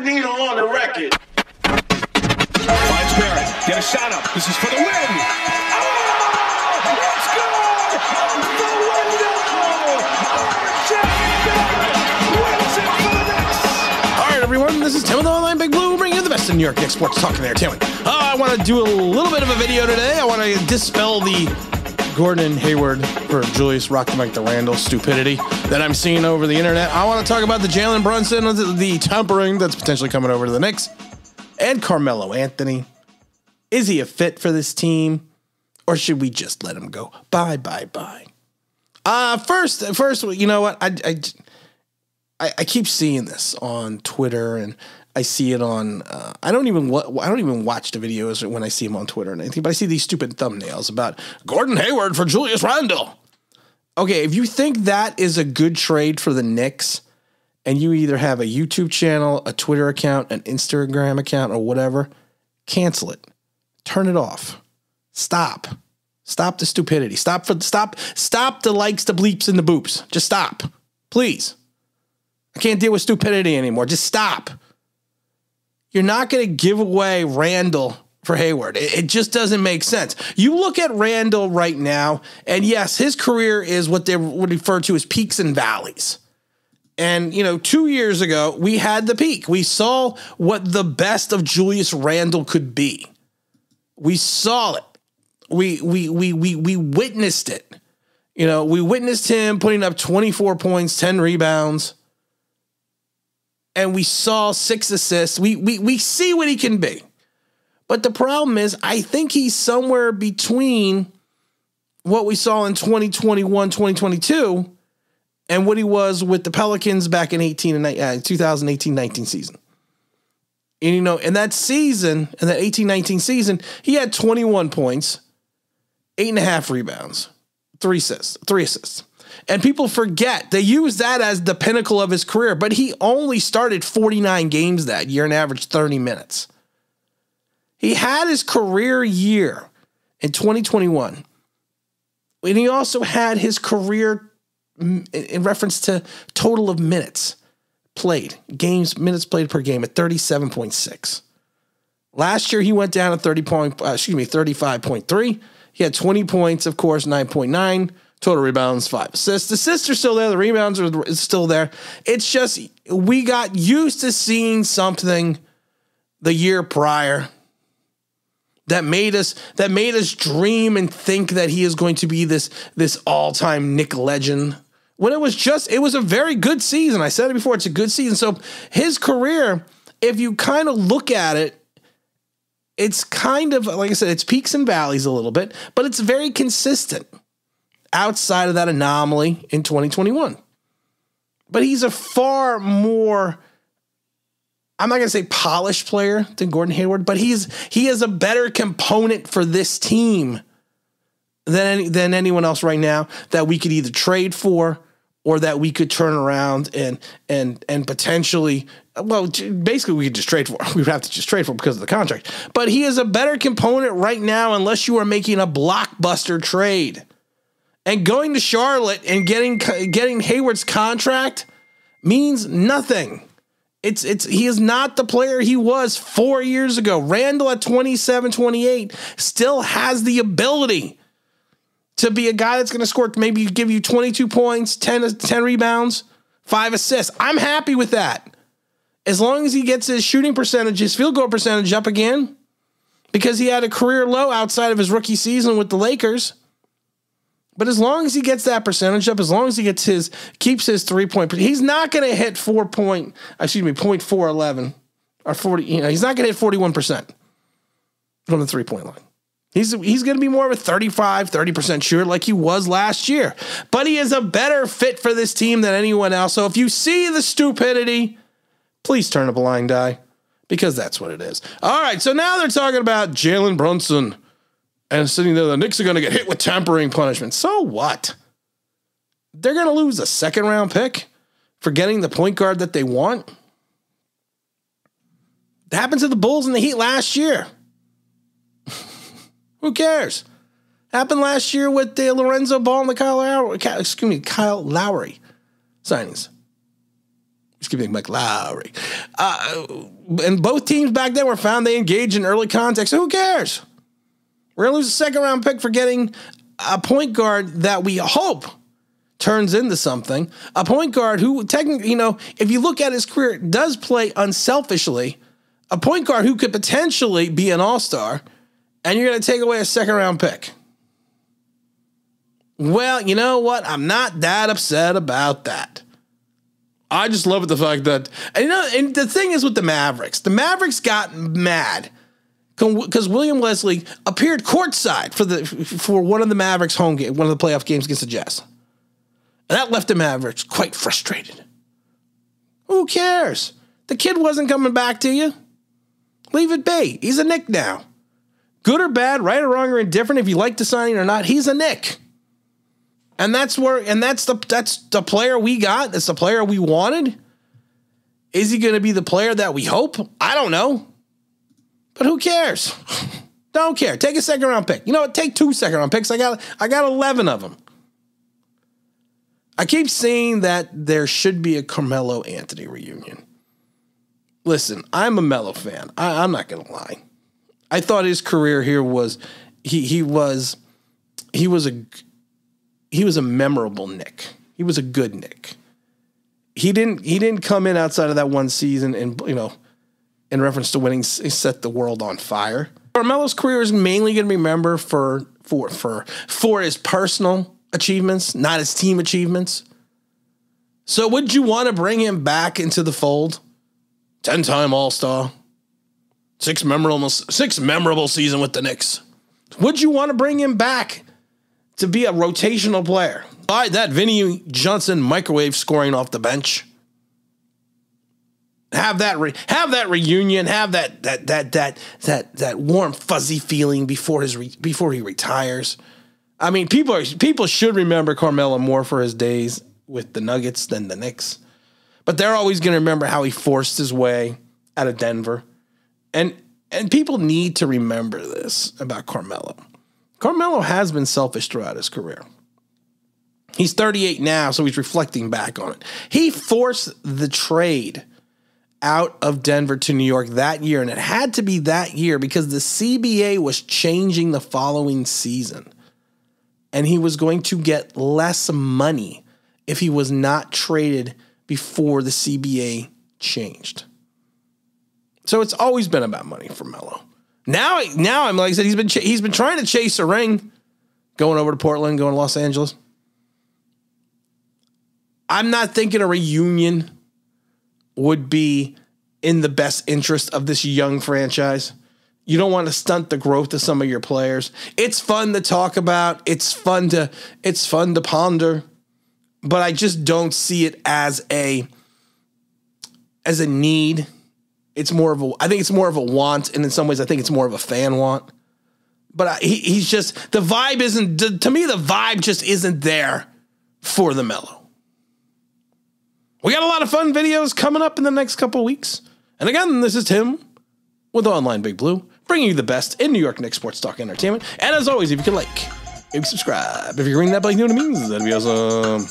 the needle on the record. Finds Barrett. Get a shot up. This is for the win. Oh, it's good. The window. Wins it for the Knicks. All right, everyone, this is Tim with the Online Big Blue, bringing you the best in New York Knicks sports talking there. Tim, uh, I want to do a little bit of a video today. I want to dispel the Gordon Hayward for Julius Rock Mike the Randle stupidity that I'm seeing over the internet. I want to talk about the Jalen Brunson, the, tampering that's potentially coming over to the Knicks, and Carmelo Anthony. Is he a fit for this team, or should we just let him go? Bye, bye, bye. Uh first, first, you know what? I, I, I keep seeing this on Twitter and I see it on. Uh, I don't even wa- I don't even watch the videos when I see them on Twitter and anything. But I see these stupid thumbnails about Gordon Hayward for Julius Randle. Okay, if you think that is a good trade for the Knicks, and you either have a YouTube channel, a Twitter account, an Instagram account, or whatever, cancel it. Turn it off. Stop. Stop the stupidity. Stop for stop. Stop the likes, the bleeps, and the boops. Just stop, please. I can't deal with stupidity anymore. Just stop. You're not going to give away Randle for Hayward. It, it, just doesn't make sense. You look at Randle right now, and yes, his career is what they would refer to as peaks and valleys. And, you know, two years ago, we had the peak. We saw what the best of Julius Randle could be. We saw it. We we we we we witnessed it. You know, we witnessed him putting up 24 points, 10 rebounds and we saw six assists. We we we see what he can be. But the problem is, I think he's somewhere between what we saw in 2021, 2022, and what he was with the Pelicans back in 18 and uh, 2018 19 season. And you know, in that season, in that 18 19 season, he had 21 points, eight and a half rebounds, three assists, three assists. And people forget they use that as the pinnacle of his career, but he only started 49 games that year and averaged 30 minutes. He had his career year in 2021. And he also had his career in reference to total of minutes played, games, minutes played per game at 37.6. Last year he went down to 30 point, uh, excuse me, 35.3. He had 20 points, of course, 9.9 Total rebounds, five assists. The assists are still there. The rebounds are still there. It's just we got used to seeing something the year prior that made us that made us dream and think that he is going to be this this all-time Knick legend. When it was just it was a very good season. I said it before, it's a good season. So his career, if you kind of look at it, it's kind of like I said, it's peaks and valleys a little bit, but it's very consistent outside of that anomaly in 2021. But he's a far more I'm not going to say polished player than Gordon Hayward, but he's he is a better component for this team than any, than anyone else right now that we could either trade for or that we could turn around and and and potentially well basically we could just trade for we would have to just trade for because of the contract but he is a better component right now unless you are making a blockbuster trade and going to Charlotte and getting getting Hayward's contract means nothing. It's it's he is not the player he was 4 years ago. Randle at 27, 28 still has the ability to be a guy that's going to score maybe give you 22 points, 10 10 rebounds, 5 assists. I'm happy with that. As long as he gets his shooting percentage, his field goal percentage up again because he had a career low outside of his rookie season with the Lakers. But as long as he gets that percentage up, as long as he gets his keeps his three point, he's not going to hit four point. Excuse me, point four eleven or forty. You know, he's not going to hit forty one percent from the three point line. He's he's going to be more of a 35, 30% shooter like he was last year. But he is a better fit for this team than anyone else. So if you see the stupidity, please turn a blind eye because that's what it is. All right, so now they're talking about Jalen Brunson and sitting there, the Knicks are going to get hit with tampering punishment. So what? They're going to lose a second round pick for getting the point guard that they want. That happened to the Bulls and the Heat last year. Who cares? Happened last year with the Lonzo Ball and the Kyle Lowry, excuse me, Kyle Lowry signings. Excuse me, Mike Lowry. Uh, and both teams back then were found they engaged in early contact. So Who cares? We're going to lose a second round pick for getting a point guard that we hope turns into something. A point guard who, technically, you know, if you look at his career, does play unselfishly. A point guard who could potentially be an all star, and you're going to take away a second round pick. Well, you know what? I'm not that upset about that. I just love the fact that and you know, and the thing is with the Mavericks, the Mavericks got mad because William Wesley appeared courtside for the for one of the Mavericks home game, one of the playoff games against the Jazz, and that left the Mavericks quite frustrated. Who cares? The kid wasn't coming back to you. Leave it be. He's a Knick now. Good or bad, right or wrong or indifferent, if you like the signing or not, he's a Knick. And that's where and that's the that's the player we got. That's the player we wanted. Is he going to be the player that we hope? I don't know. But who cares? don't care. Take a second round pick. You know what? Take two second round picks. I got I got 11 of them. I keep saying that there should be a Carmelo Anthony reunion. Listen, I'm a Melo fan. I, I'm not gonna lie. I thought his career here was he he was he was a he was a memorable Knick. He was a good Knick. He didn't he didn't come in outside of that one season and you know, in reference to winning, set the world on fire. Carmelo's career is mainly going to be remembered for for for for his personal achievements, not his team achievements. So would you want to bring him back into the fold? Ten-time All-Star, six memorable six memorable season with the Knicks. Would you want to bring him back to be a rotational player. Buy that Vinnie Johnson microwave scoring off the bench. Have that re- have that reunion, have that that that that that that warm fuzzy feeling before his re- before he retires. I mean, people are, people should remember Carmelo more for his days with the Nuggets than the Knicks, but they're always going to remember how he forced his way out of Denver, and and people need to remember this about Carmelo. Carmelo has been selfish throughout his career. He's 38 now, so he's reflecting back on it. He forced the trade out of Denver to New York that year, and it had to be that year because the CBA was changing the following season. And he was going to get less money if he was not traded before the CBA changed. So it's always been about money for Melo. Now, now I'm like I said, he's been he's been trying to chase a ring, going over to Portland, going to Los Angeles. I'm not thinking a reunion would be in the best interest of this young franchise. You don't want to stunt the growth of some of your players. It's fun to talk about. It's fun to it's fun to ponder, but I just don't see it as a as a need it's more of a I think it's more of a want, and in some ways I think it's more of a fan want. But I, he, he's just the vibe isn't to me. The vibe just isn't there for the Melo. We got a lot of fun videos coming up in the next couple weeks. And again, this is Tim with Online Big Blue, bringing you the best in New York Knicks sports talk entertainment. And as always, if you can like, maybe subscribe. If you ring that bell, you know what it means. That'd be awesome.